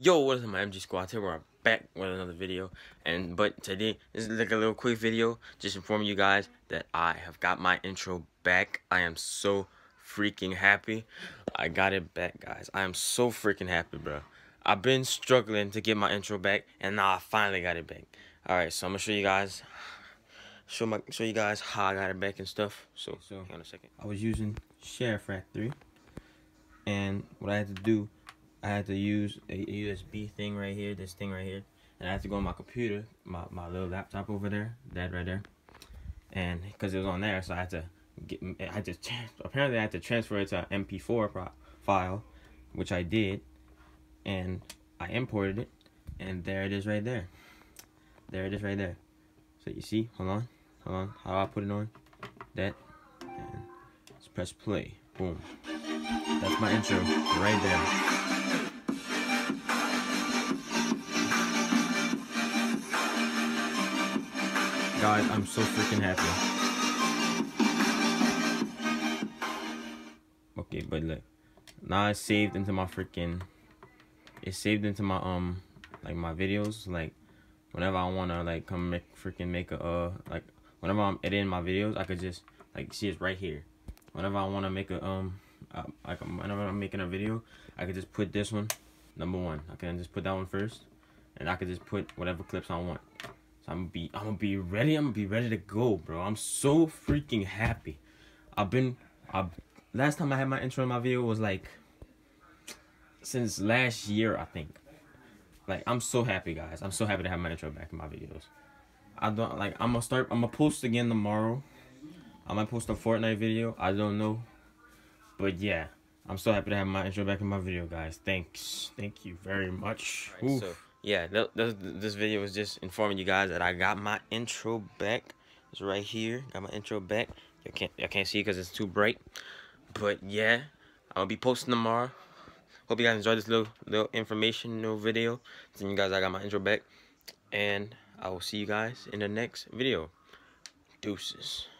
Yo, what is up, my MG squad? Today we're back with another video, and but today this is like a little quick video, just informing you guys that I have got my intro back. I am so freaking happy. I got it back, guys. I am so freaking happy, bro. I've been struggling to get my intro back, and now I finally got it back. All right, so I'm gonna show you guys, show my show you guys how I got it back and stuff. So, so hang on a second. I was using Share Factory, and what I had to do I had to use a USB thing right here, this thing right here, and I had to go on my computer, my, my little laptop over there, that right there, and because it was on there, so I had to get, I just apparently I had to transfer it to an MP4 pro, file, which I did, and I imported it, and there it is right there, there it is right there. So you see, hold on, hold on, how do I put it on? That, and let's press play, boom. That's my intro right there. Guys, I'm so freaking happy. Okay, but look. Now it's saved into my freaking it's saved into my um like my videos like whenever I wanna like come make freaking make a uh like whenever I'm editing my videos I could just like see it's right here. Whenever I wanna make a um uh, like whenever I'm making a video I could just put this one number one. I can just put that one first and I could just put whatever clips I want. I'm gonna be I'm gonna be ready. I'm gonna be ready to go, bro. I'm so freaking happy. I've been I last time I had my intro in my video was like since last year, I think. Like I'm so happy, guys. I'm so happy to have my intro back in my videos. I don't like I'm gonna start I'm gonna post again tomorrow. I might post a Fortnite video. I don't know. But yeah, I'm so happy to have my intro back in my video, guys. Thanks. Thank you very much. Right, so yeah, th th this video was just informing you guys that I got my intro back. It's right here. Got my intro back. You can't you can't see because it's too bright. But yeah, I'll be posting tomorrow. Hope you guys enjoyed this little little information little video. Telling you guys I got my intro back. And I will see you guys in the next video. Deuces.